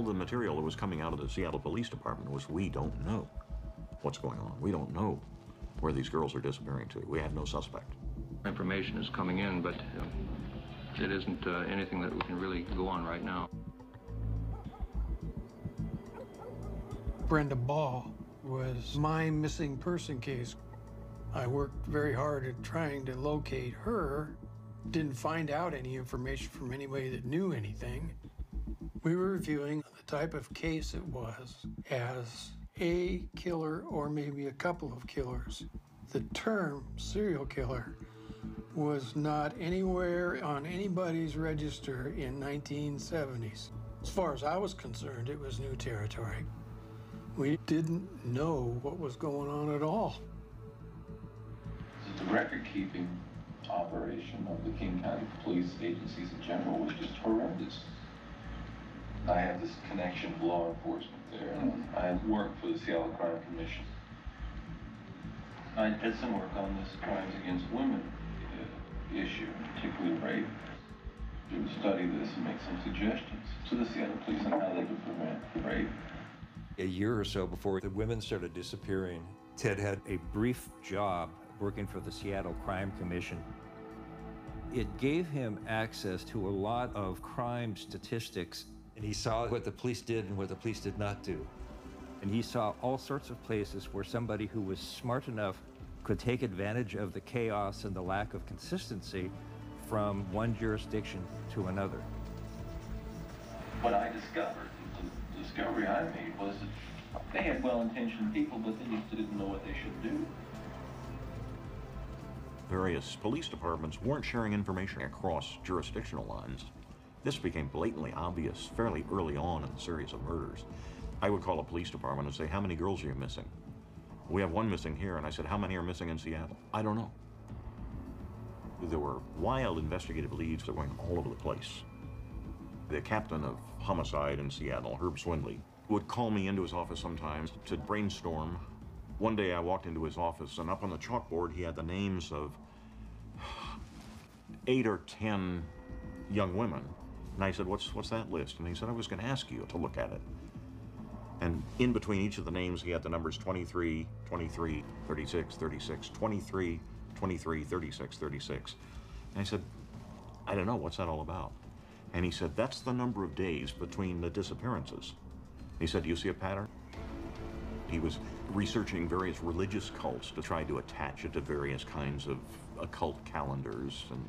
all the material that was coming out of the Seattle Police Department was we don't know what's going on. We don't know where these girls are disappearing to. We have no suspect. Information is coming in, but uh, it isn't uh, anything that we can really go on right now. Brenda Ball was my missing person case. I worked very hard at trying to locate her. Didn't find out any information from anybody that knew anything. We were reviewing the type of case it was as a killer or maybe a couple of killers. The term serial killer was not anywhere on anybody's register in 1970s. As far as I was concerned, it was new territory. We didn't know what was going on at all. The record-keeping operation of the King County police agencies in general was just horrendous. This connection with law enforcement there, and I worked for the Seattle Crime Commission. I did some work on this crimes against women uh, issue, particularly rape, to study this and make some suggestions to the Seattle police on how they could prevent rape. A year or so before the women started disappearing, Ted had a brief job working for the Seattle Crime Commission. It gave him access to a lot of crime statistics, and he saw what the police did and what the police did not do. And he saw all sorts of places where somebody who was smart enough could take advantage of the chaos and the lack of consistency from one jurisdiction to another. What I discovered, the discovery I made was that they had well-intentioned people, but they just didn't know what they should do. Various police departments weren't sharing information across jurisdictional lines. This became blatantly obvious fairly early on in the series of murders. I would call a police department and say, how many girls are you missing? We have one missing here, and I said, how many are missing in Seattle? I don't know. There were wild investigative leads that went all over the place. The captain of homicide in Seattle, Herb Swindler, would call me into his office sometimes to brainstorm. One day I walked into his office, and up on the chalkboard he had the names of eight or ten young women. And I said, what's, what's that list? And he said, I was going to ask you to look at it. And in between each of the names, he had the numbers 23, 23, 36, 36, 23, 23, 36, 36. And I said, I don't know, what's that all about? And he said, that's the number of days between the disappearances. He said, do you see a pattern? He was researching various religious cults to try to attach it to various kinds of occult calendars and